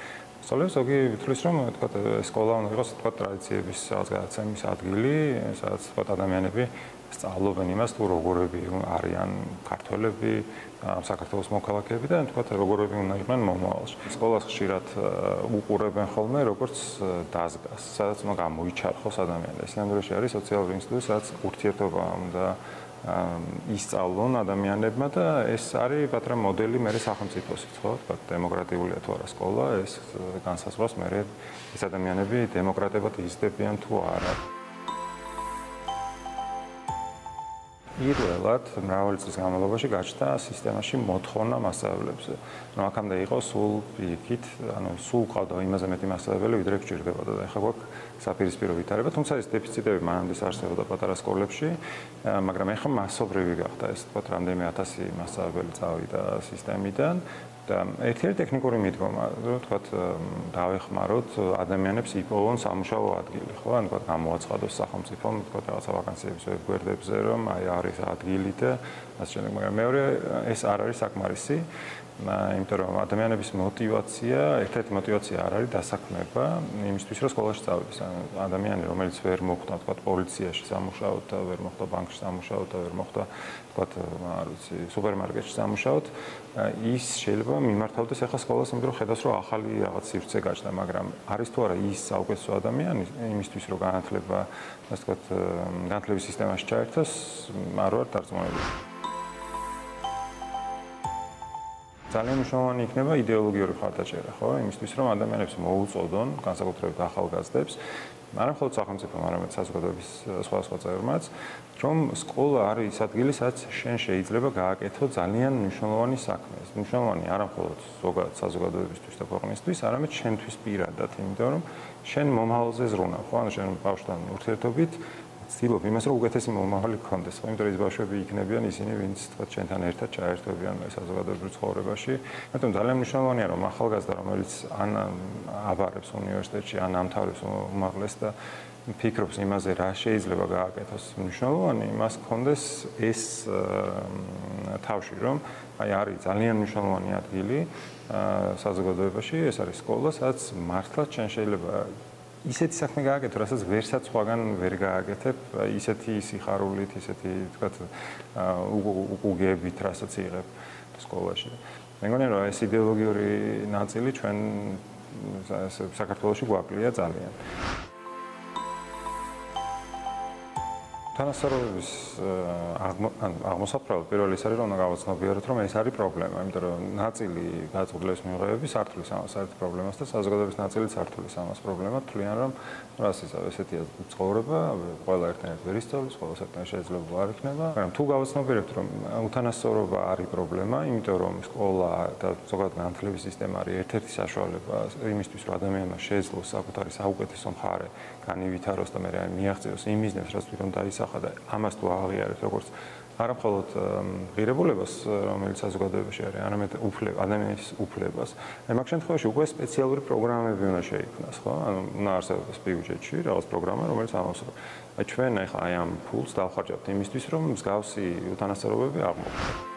Speaker 5: სწორედ ზოგი თვლის რომ ვთქვათ, სკოლა უნდა იყოს ვთქვათ ტრადიციების გადაცემის ადგილი, სადაც ვთქვათ ადამიანები სწავლობენ იმას თუ როგორები არიან ქართველები, საქართველოს მოქალაქეები და თქვათ როგორები უნდა იყვნენ მომავალში. სკოლას ხშირად უყურებენ ხოლმე როგორც დაზგას, სადაც უნდა გამოიჩარხოს ადამიანები. ეს ნამდვილად არის სოციალური ინსტიტუტი, სადაც ურთიერთობა უნდა ისწავლონ ადამიანებმა და ეს არის პატრა მოდელი მე სახელმწიფოსი, ხო? თქვა დემოკრატიულია თუ არა სკოლა, ეს განსაზღვრავს მე ეს ადამიანები დემოკრატებად იზრდებიან თუ არა. პირველად მრავალი წლის განმავლობაში გაჩნდა სისტემაში მოთხოვნა მასწავლებლებზე. ну აქამდე იყო სულ იქით, ანუ სულ ყავდა იმაზე მეტი მასწავლებელი, ვიდრე გჭირდებოდა და ეხლა გვაქვს საპირისპირო ვითარება, თუმცა ეს დეფიციტები მანამდე არსებობდა პატარა სკოლებში, მაგრამ ეხლა მასობრივი გახდა ეს, თქო, რამდენიმე 1000 მასწავლებელი წავიდა სისტემიდან და ერთ-ერთი ტექნიკური მიდგომა, რომ თქვა დავეხმაროთ ადამიანებს იპოვონ სამუშაო ადგილი, ხო? ან თქვა გამოაცხადოს სახელმწიფომ თქვა რაღაცა ვაკანსიების ვებგვერდებზე, რომ აი არის ადგილი და ასე შემდეგ, მაგრამ მეორე ეს არ არის საკმარისი. იმიტომ რომ ადამიანების мотивация, ერთ-ერთი мотивация არ არის დასაქმება იმისთვის, რომ სკოლაში წავიდეს. ანუ ადამიანი, რომელიც ვერ მოხვდა, თქვა, პოლიციაში სამუშაოთ, და ვერ მოხვდა ბანკში სამუშაოთ, და ვერ მოხვდა, თქვა, არ ვიცი, სუპერმარკეტში სამუშაოთ, ის შეიძლება მიმართავდეს ახლა სკოლას, იმიტომ რომ ხედავს, რომ ახალი რაღაც სივრცე გაჩნდა, მაგრამ არის თუ არა ის საუკეთესო ადამიანი იმისთვის, რომ განათლება, ასე ვთქვათ, განათლების სისტემაში ჩაერთოს, არ ვარ დარწმუნებული. ძალიან მნიშვნელოვანი იქნება იდეოლოგიური ხარდაჭერა, ხო? იმისთვის, რომ ადამიანებს მოუწოდონ, განსაკუთრებით ახალგაზრდებს, არა მხოლოდ სახელმწიფომ, არამედ საზოგადოების э, სხვა სხვა წევრმაც, რომ სკოლა არის ადგილი, სადაც შენ შეიძლება გააკეთო ძალიან მნიშვნელოვანი საქმე. მნიშვნელოვანი არა მხოლოდ ზოგადად საზოგადოებისთვის და ქვეყნისთვის, არამედ შენთვის პირადად, იმიტომ რომ შენ მომავალზე ზრუნავ, ხო? ანუ შენ ბავშვთან ურთიერთობით ვცდილობ იმას, რომ უკეთესი მომავალი გქონდეს. ხო, იმიტომ რომ ეს ბავშვები იქნებიან ისინი, ვინც თქვა ჩვენთან ერთად ჩაერთვებიან საზოგადოებრივ ცხოვრებაში. მაგრამ ძალიან მნიშვნელოვანია, რომ ახალგაზრდა, რომელიც ან აბარებს უნივერსიტეტში, ან ამთავრებს უმაღლეს და ფიქრობს იმაზე, რა შეიძლება გააკეთოს მნიშვნელოვანი, იმას გქონდეს ეს თავში, რომ აი არის ძალიან მნიშვნელოვანი ადგილი საზოგადოებაში, ეს არის სკოლა, სადაც მართლაც შეიძლება ისეთი საქმე გააკეთო, რასაც ვერსაც სხვაგან ვერ გააკეთებ, ისეთი სიხარულით, ისეთი თქვათ უგუგებით, რასაც იღებ სკოლაში. მე მგონი რომ ეს იდეოლოგიური ნაწილი ჩვენ საქართველოსში გვაკლია ძალიან. თანასწორობის აღმოსაფრავად პირველი ის არის რომ გავაცნობიეროთ რომ ეს არის პრობლემა, იმიტომ რომ ნაწილი გაწყვეტილების მიღებები სართულის ამას არის პრობლემას და საზოგადოების ნაწილი სართულის ამას პრობლემა. თვლიან რომ რას ისა ესეთია ცხოვრება, ყველა ერთად ვერ ისწავლის, ყველა საერთოდ შეიძლება არ იქნება, მაგრამ თუ გავაცნობიერებთ რომ უთანასწორობა არის პრობლემა, იმიტომ რომ სკოლა და ზოგადად განათლების სისტემა არის ერთ-ერთი საშუალება იმისთვის რომ ადამიანმა შეძლოს საკუთარი საუკეთესო მხარე განივითაროს და მე რა მიაღწიოს იმ ბიზნესს, რაც თვითონ დაისახა და ამას თუ აღიარეთ როგორც არა მხოლოდ ღირებულებას, რომელიც საზოგადოებაში არის, არამედ უფლება, ადამიანის უფლებას. აი მაგ შემთხვევაში უკვე სპეციალური პროგრამები უნდა შეიქმნას, ხო? ანუ უნდა არსებობს ბიუჯეტში რაღაც პროგრამა, რომელიც ამას აი ჩვენ ახლა აი ამ ფულს დავხარჯავთ იმისთვის, რომ მსგავსი უთანასწორობები აღმოჩნდეს.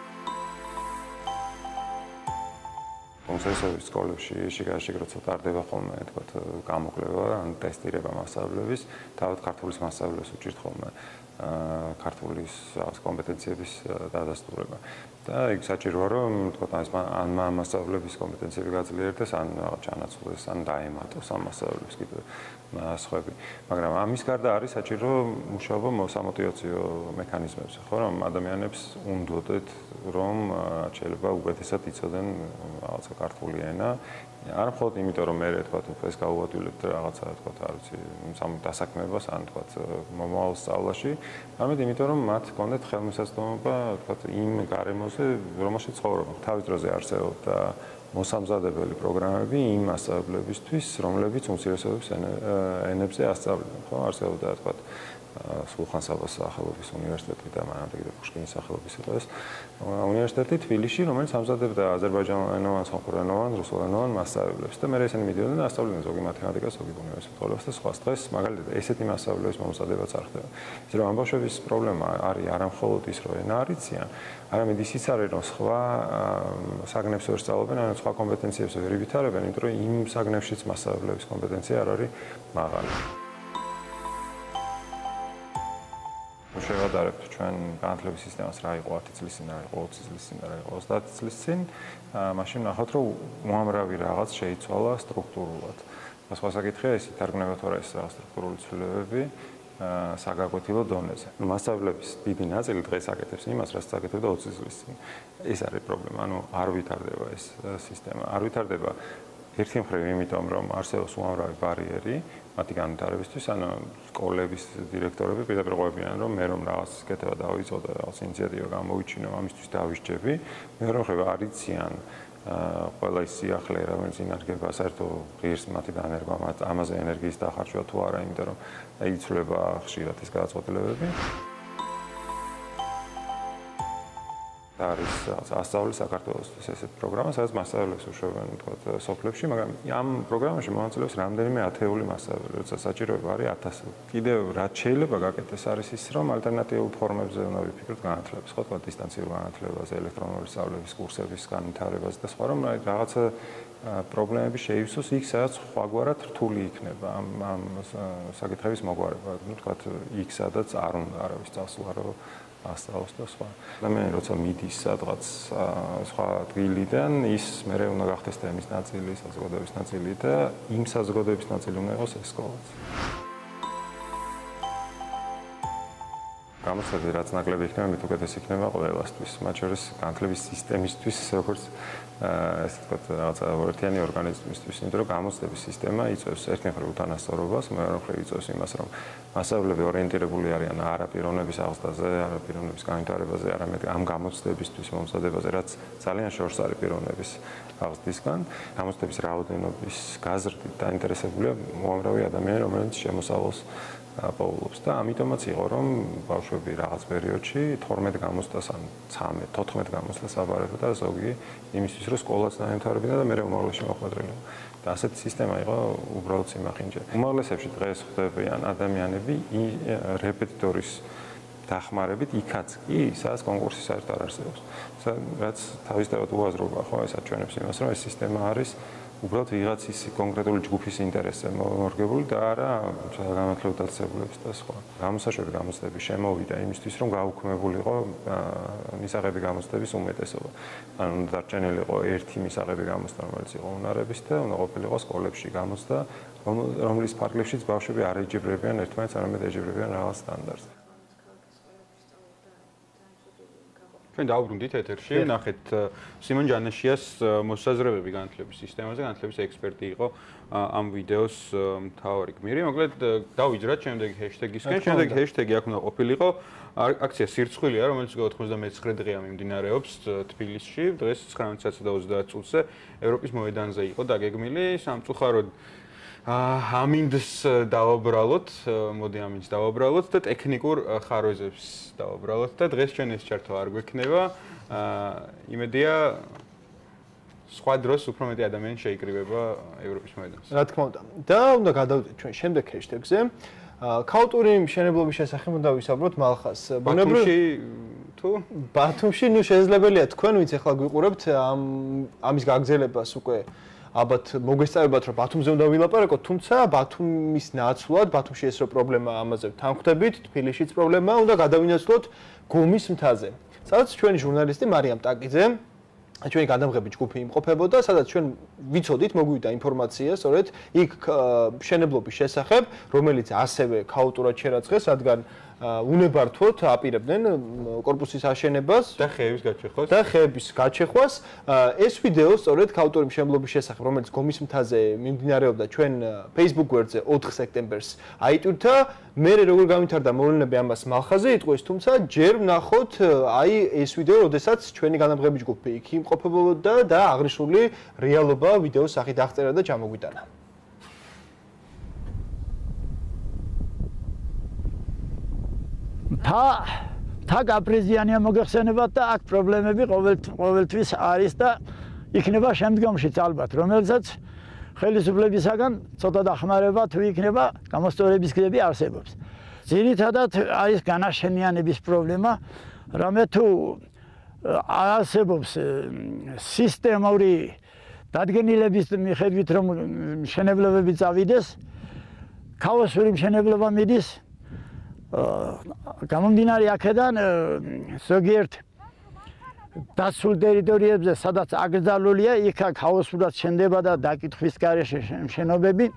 Speaker 5: კონსესების სკოლებში შეგაში როცა ტარდება ხოლმე თქვათ გამოკვლევა ან ტესტირება მასშტაბების თავად ქართულის მასშტაბებს უჭირთ ხოლმე ქართულის კომპეტენციების დადასტურება. და იქ საჭიროა რომ თქვათ ან მასშტაბების კომპეტენციები გაძლიერდეს ან რაღაც ჩანაცვლეს ან დაემატოს ამ მასშტაბებს კიდე სხვები. მაგრამ ამის გარდა არის საჭირო მუშაობა მოსამოტივაციო მექანიზმებზე ხო რომ ადამიანებს უნდოდეთ რომ შეიძლება უკეთესად იცოდნენ რაღაცა ქართული ენა. არა მხოლოდ იმიტომ რომ მე თქვა ეს გაუადვილებთ რაღაცა თქვა არ ვიცი სამ დასაქმებას ან თქვა მომავალ სწავლაში. არამედ იმიტომ რომ მათ ჰქონდეთ ხელმისაწვდომობა თქვა იმ გარემოზე რომელშიც ცხოვრობენ თავის დროზე არსებობდა მოსამზადებელი პროგრამები იმ მასწავლებლებისთვის რომლებიც უმცირესობების ენებზე ასწავლიდნენ ხო? არსებობდა თქვა სულხან საბას სახელობის უნივერსიტეტი და მანამდე კიდე პუშკინის სახელობის იყო ეს უნივერსიტეტი თბილისში, რომელიც ამზადებდა აზერბაიჯანულენოვან, სომხურენოვან, რუსულენოვან მასწავლებლებს და მე ესენი მიდიოდნენ ასწავლიდნენ ზოგი მათემატიკას, ზოგი უნივერსიტეტებს და სხვა დღეს მაგალითად ესეთი მასწავლებლების მომზადებაც არ ხდება. ის რომ ამბავშვების პრობლემა არის არა მხოლოდ ის, რომ ენა არიციან, არამედ ისიც არის, რომ სხვა საგნებს ვერ სწავლობენ, ან სხვა კომპეტენციებს ვერ ვითარებენ, იმიტომ რომ იმ საგნებშიც მასწავლებლების კომპეტენცია არ არის მაღალი. შევადარებთ ჩვენ განათლების სისტემას რა იყო 10 წლის წინ, რა იყო 20 წლის წინ, რა იყო 30 წლის წინ, მაშინ ნახავთ რომ უამრავი რაღაც შეიცვალა სტრუქტურულად. სხვა საკითხია ის ითარგმნება თორე ეს სტრუქტურული ცვლილებები საგაკვეთილო დონეზე. მასშტაბლების დიდი ნაწილი დღეს აკეთებს იმას, რაც აკეთებდა 20 წლის წინ. ეს არის პრობლემა. ანუ არ ვითარდება ეს სისტემა. არ ვითარდება ერთი მხრივ იმიტომ რომ არსებობს უამრავი ბარიერი მათი განვითარებისთვის, ანუ სკოლების დირექტორები პირდაპირ ყვებიან, რომ მე რომ რაღაც კეთება დავიწყო და რაღაც ინიციატივა გამოვიჩინო, ამისთვის დავისჯები. მე რომ ხება არიციან ყველა ის სიახლე, რომელიც ინარგება საერთო ღირს მათი დანერგვა, ამაზე ენერგიის დახარჯვა თუ არა, იმიტომ რომ იცვლება ხშირად ეს გადაწყვეტილებები. არის ასწავლი საქართველოსთვის ესეთ პროგრამა, სადაც მასწავლებლებს უშვებენ თქო სოფლებში, მაგრამ ამ პროგრამაში მონაწილეობს რამდენიმე ათეული მასწავლებელი, როცა საჭიროება არის 1000. კიდევ რაც შეიძლება გაკეთდეს არის ის, რომ ალტერნატიულ ფორმებზე უნდა ვიფიქროთ განათლებას, ხო, თქო დისტანციურ განათლებაზე, ელექტრონული სწავლების კურსების განვითარებაზე და სხვა, რომ რაღაცა პრობლემები შეივსოს იქ, სადაც ხვაგვარად რთული იქნება ამ ამ საკითხების მოგვარება. ნუ თქვა იქ, სადაც არ უნდა არავის წასვლა, რომ ასწავლოს და სხვა. ადამიანი როცა მიდის სადღაც სხვა ადგილიდან, ის მეორე უნდა გახდეს თემის ნაწილი, საზოგადოების ნაწილი და იმ საზოგადოების ნაწილი უნდა იყოს ეს სკოლაც. გამოსადი რაც ნაკლები იქნება, მით უკეთეს იქნება ყველასთვის. მათ შორის განათლების სისტემისთვის, როგორც ესე ვთქვათ, რაღაცა ერთიანი ორგანიზმისთვის, იმიტომ რომ გამოცდების სისტემა იწევს ერთნახევარ უთანასწორობას, მეორე მხრივ იწევს იმას, რომ მასშტაბები ორიენტირებული არიან არა პიროვნების აღზრდაზე, არა პიროვნების განვითარებაზე, არამედ ამ გამოცდებისთვის მომზადებაზე, რაც ძალიან შორს არის პიროვნების აღზრდისგან. გამოცდების რაოდენობის გაზრდით დაინტერესებულია უამრავი ადამიანი, რომელიც შემოსავალს პოულობს და ამიტომაც იყო რომ ბავშვები რაღაც პერიოდში 12 გამოცდას ან 13 14 გამოცდას აბარებდა და ზოგი იმისთვის რომ სკოლაც დაემთავრებინა და მე უმაღლესში მოხვედრილი და ასეთი სისტემა იყო უბრალოდ სიმახინჯე. უმაღლესებში დღეს ხვდებიან ადამიანები რეპეტიტორის დახმარებით იქაც კი სადაც კონკურსი საერთოდ არ არსებობს. რაც თავისთავად უაზრობა ხო ეს აჩვენებს იმას რომ ეს სისტემა არის უბრალოდ ვიღაცის კონკრეტული ჯგუფის ინტერესზე მორგებული და არა განათლებით დაწესებულების და სხვა. გამოსაშვები გამოცდები შემოვიდა იმისთვის, რომ გაუქმებულიყო მისაღები გამოცდების უმეტესობა. ანუ დარჩენილიყო ერთი მისაღები გამოცდა, რომელიც იყო უნარების და უნდა ყოფილიყო სკოლებში გამოცდა, რომლის ფარგლებშიც ბავშვები არ ეჯიბრებიან ერთმანეთს, არამედ ეჯიბრებიან რაღაც სტანდარტს. ჩვენ დაუბრუნდით ეთერში, ნახეთ სიმონ ჯანაშიას მოსაზრებები განათლების სისტემაზე, განათლების ექსპერტი იყო ამ ვიდეოს მთავარი გმირი. მოკლედ დავიჯრათ შემდეგი ჰეშტეგისკენ, შემდეგი ჰეშტეგი აქ უნდა ყოფილიყო. აქცია სირცხვილია, რომელიც 99 დღეა მიმდინარეობს თბილისში, დღეს 19:30 წუთზე ევროპის მოედანზე იყო დაგეგმილი სამწუხაროდ ამინდს დავაბრალოთ, მოდი ამინდს დავაბრალოთ და ტექნიკურ ხარვეზებს დავაბრალოთ და დღეს ჩვენ ეს ჩართვა არ გვექნება. აა იმედია სხვა დროს უფრო მეტი ადამიანი შეიკრიბება ევროპის მოედანზე.
Speaker 1: რა თქმა უნდა. და უნდა გადავიდეთ ჩვენ შემდეგ ჰეშტეგზე. ქაუტური მშენებლობის შესახებ უნდა ვისაუბროთ მალხას.
Speaker 2: ბუნებრივი თუ
Speaker 1: ბათუმში ნუ შესაძლებელია თქვენ ვინც ახლა გვიყურებთ ამ ამის გაგზელებას უკვე ალბათ მოგესწრებათ რომ ბათუმზე უნდა ვილაპარაკოთ, თუმცა ბათუმის ნაცვლად, ბათუმში ეს რო პრობლემა ამაზე თანხმდებით, თბილისშიც პრობლემაა, უნდა გადავინაცვლოთ გომის მთაზე. სადაც ჩვენი ჟურნალისტი მარიამ ტაკიძე ჩვენი გადამღები ჯგუფი იმყოფებოდა, სადაც ჩვენ ვიცოდით, მოგვივიდა ინფორმაცია, სწორედ იქ შენებლობის შესახებ, რომელიც ასევე ქაუტურად შერაცხეს, რადგან უნებართვოდ აპირებდნენ корпуსის აშენებას.
Speaker 2: და ხეების გაჩეხვას.
Speaker 1: და ხეების გაჩეხვას. ეს ვიდეო სწორედ ქაუტორი მშენებლობის შესახებ რომელიც გომის მთაზე მიმდინარეობდა ჩვენ Facebook გვერდზე 4 სექტემბერს აიტვირთა. მე როგორ გავითარდა მოვლენები ამას მალხაზე? იტყვის თუმცა ჯერ ვნახოთ აი ეს ვიდეო როდესაც ჩვენი განამღები ჯგუფი იქ იმყოფებოდა და აღნიშნული რეალობა ვიდეოს სახით აღწერა და ჩამოგვიტანა.
Speaker 6: თა თა გაპრეზიანია მოგეხსენებათ და აქ პრობლემები ყოველ ყოველთვის არის და იქნება შემდგომშიც ალბათ რომელსაც ხელისუფლებისაგან ცოტა დახმარება თუ იქნება გამოსწორების გზები არსებობს. ძირითადად არის განაშენიანების პრობლემა, რამე თუ არსებობს სისტემური დადგენილების მიხედვით რომ მშენებლობები წავიდეს, ქაოსური მშენებლობა მიდის, გამომდინარე აქედან ზოგიერთ დასულ ტერიტორიებზე სადაც აკრძალულია იქა ქაოსურად შენდება და დაკითხვის გარეშე შენობები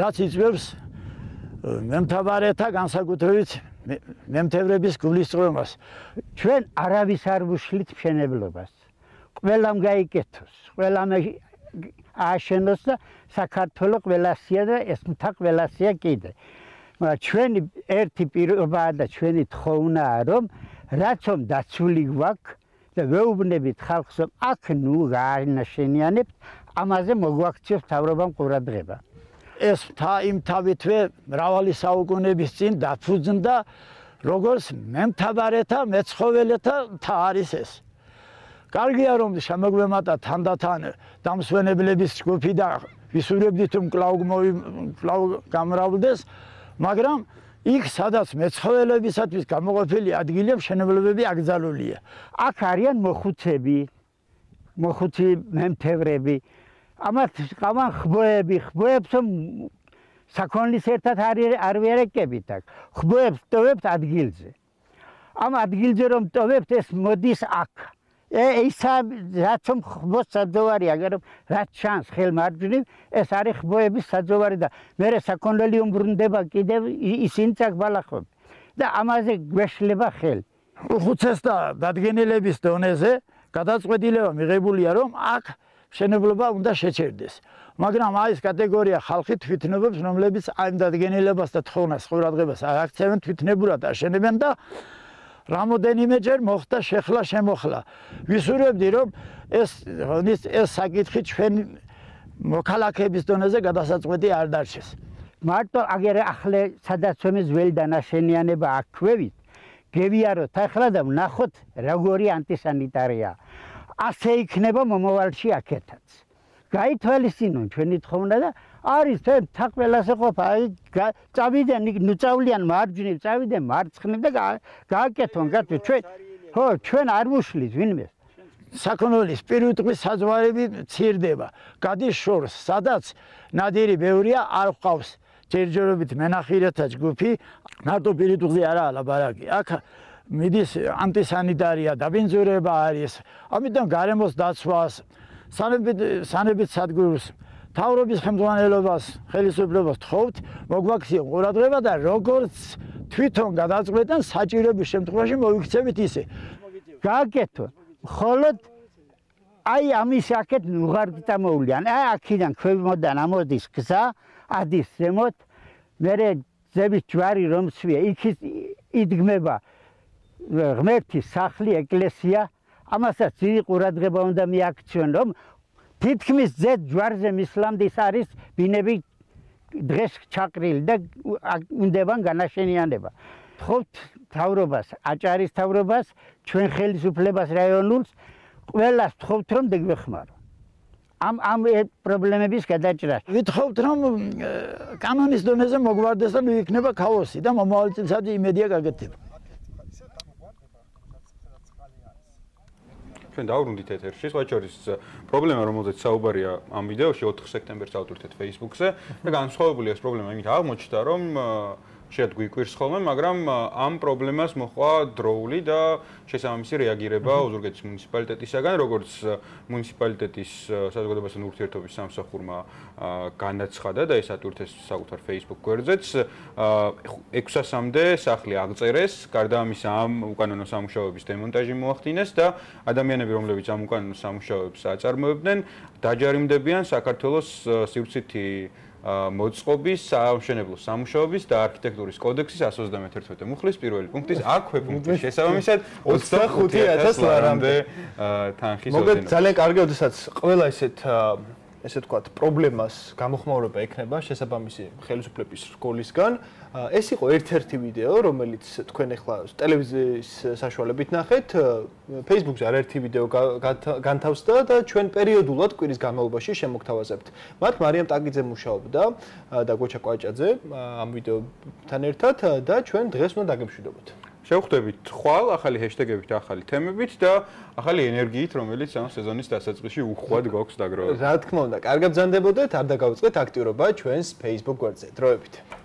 Speaker 6: რაც იწვევს მემთაბარეთა განსაკუთრებით მემთევრების გულისწყრომას ჩვენ არავის არ ვუშლით შენებლობას ყველამ გაიკეთოს ყველამ ააშენოს და საქართველოს ყველასია და ეს მთა ყველასია კიდე. მაგრამ ჩვენი ერთი პირობაა და ჩვენი თხოვნაა რომ რაცომ დაცული გვაქვს და ვეუბნებით ხალხს რომ აქ ნუ გაანაშენიანებთ ამაზე მოგვაქციოს თავრობამ ყურადღება. ეს თა იმ თავითვე მრავალი საუკუნეების წინ დაფუძნდა როგორც მემთაბარეთა მეცხოველეთა თა არის ეს. კარგია რომ შემოგვემატა თანდათან დამსვენებლების ჯგუფი და ვისურვებდით რომ კლავ კლავ გამრავლდეს, მაგრამ იქ სადაც მეცხოველებისათვის გამოყოფილი ადგილი მშენებლობები აკრძალულია. აქ არიან მოხუცები, მოხუცი მემთევრები, ამათ ყავან ხბოები, ხბოებს საქონლის ერთად არ არ ვერეკებით აქ. ხბოებს ტოვებთ ადგილზე. ამ ადგილზე რომ ტოვებთ ეს მოდის აქ. ისა რაც ხბოს საძოვარი, აგერ რაც ჩანს ხელ მარჯვნივ, ეს არის ხბოების საძოვარი და მე საქონლელი უმბრუნდება კიდევ ისინი წაკ ბალახობ. და ამაზე გვეშლება ხელ. უხუცეს და დადგენილების დონეზე გადაწყვეტილება მიღებულია რომ აქ შენებლობა უნდა შეჩერდეს. მაგრამ აი ეს კატეგორია ხალხი თვითნებობს, რომლებიც აი დადგენილებას და თხოვნას ყურადღებას აქცევენ თვითნებურად აშენებენ და რამოდენიმეჯერ მოხდა შეხლა შემოხლა. ვისურვებდი რომ ეს ის ეს საკითხი ჩვენ მოქალაქეების დონეზე გადასაწყვეტი არ დარჩეს. მარტო აგერ ახლე სადაც ჩვენი ძველი დანაშენიანება აქვევით, გევიაროთ ახლა და ვნახოთ როგორი ანტისანიტარია. ასე იქნება მომავალში აქეთაც. გაითვალისწინონ ჩვენი თხოვნა და არის თენ თაყველასე ყოფა აი წავიდენ ნუ წავლიან მარჯვნივ წავიდენ მარცხნივ და გააკეთონ გათვი ჩვენ ხო ჩვენ არ ვუშლით ვინმე. საქონლის პირუტყვის საზღვარები ცირდება. გადის შორს სადაც ნადირი ბევრია არ ყავს ჯერჯერობით მენახირეთა ჯგუფი. მარტო პირუტყვი არაა ლაბარაკი აქ მიდის ანტისანიტარია დაბინძურება არის ამიტომ გარემოს დაცვას სანებით სანებით სადგურს თავრობის ხელმძღვანელობას ხელისუფლებას თხოვთ მოგვაქციონ ყურადღება და როგორც თვითონ გადაწყვეტენ საჭიროების შემთხვევაში მოიქცევით ისე. გააკეთოთ მხოლოდ აი ამის აქეთ უღარ დამოვლიან აი აქიდან ქვემოდან ამოდის გზა ადის ზემოთ. მე ზების ჯვარი რომ სვია იქ იდგმება ღმერთის სახლი, ეკლესია, ამასაც ძირი ყურადღება უნდა მიაქციონ, რომ თითქმის ზედ ჯვარზე მისლამდის არის ბინები დღეს ჩაყრილი და უნდებან განაშენიანება. ხობთ თავრობას, აჭარის თავრობას, ჩვენ ხელისუფლებას რაიონულს ყველას ხობთ რომ დეგვეხმარო. ამ ამ პრობლემების გადაჭრას. ვითხოვთ რომ კანონის დონეზე მოგვარდეს და მივიქნება ქაოსი და მომავალი წელსადი იმედია გაგეთება.
Speaker 2: ჩვენ დავბრუნდით ეთერში. სხვა შორის პრობლემა რომელზეც საუბარია ამ ვიდეოში 4 სექტემბერს ავტორიტეტ Facebook-ზე და განსხვავებული ეს პრობლემა იმით აღმოჩნდა, რომ შეიძლება გვიკვირს ხოლმე, მაგრამ ამ პრობლემას მოხვა დროული და შესაბამისი რეაგირება ოზურგეთის მუნიციპალიტეტისაგან, როგორც მუნიციპალიტეტის საზოგადოებასთან ურთიერთობის სამსახურმა განაცხადა და ეს ატვირთეს საკუთარ Facebook გვერდზეც 600-მდე სახლი აღწერეს, გარდა ამისა ამ უკანონო სამუშაოების დემონტაჟი მოახდინეს და ადამიანები, რომლებიც ამ უკანონო სამუშაოებს აწარმოებდნენ, დაჯარიმდებიან საქართველოს სივრცითი მოწყობის, სამშენებლო სამუშაოების და არქიტექტურის კოდექსის 131 მუხლის პირველი პუნქტის აქვე პუნქტის შესაბამისად 25000 ლარამდე თანხის ოდენობა.
Speaker 1: მოგეთ ძალიან კარგი, ოდესაც ყველა ესეთ ესე ვთქვათ, პრობლემას გამოხმაურება ექნება შესაბამისი ხელისუფლების სკოლისგან. ეს იყო ერთ-ერთი ვიდეო, რომელიც თქვენ ახლა ტელევიზიის საშუალებით ნახეთ. Facebook-ზე არაერთი ვიდეო განთავსდა და ჩვენ პერიოდულად კვირის განმავლობაში შემოგთავაზებთ. მათ მარიამ ტაგიძე მუშაობდა და გოჩა კვაჭაძე ამ ვიდეოთან ერთად და ჩვენ დღეს უნდა დაგემშვიდობოთ.
Speaker 2: შევხვდებით ხვალ ახალი ჰეშტეგებით, ახალი თემებით და ახალი ენერგიით, რომელიც ამ სეზონის დასაწყისში უხვად გვაქვს დაგროვებული.
Speaker 1: რა თქმა უნდა, კარგად ბრძანდებოდეთ, არ დაგავიწყეთ აქტიურობა ჩვენს Facebook გვერდზე. დროებით.